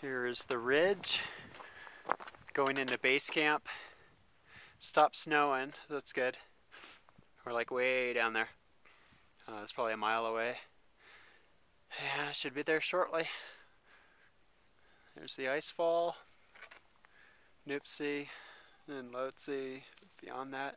Here is the ridge going into base camp. Stop snowing, that's good. We're like way down there. Uh, it's probably a mile away. Yeah, should be there shortly. There's the ice fall, Nuptse, and Lhotse beyond that.